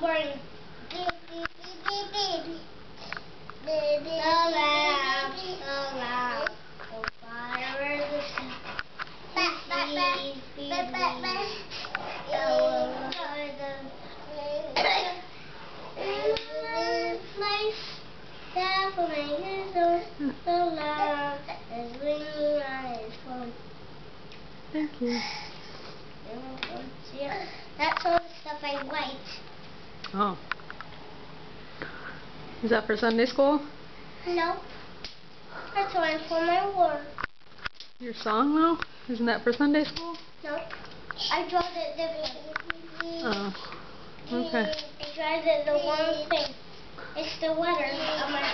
wasn't burning. So loud, so loud. The fireworks so loud as when your eyes close. Thank you. That's all the stuff I write. Oh. Is that for Sunday school? No. That's only for my work. Your song though? Isn't that for Sunday school? No. I draw it differently. Oh. Okay. I tried it the wrong thing. It's the letter on my...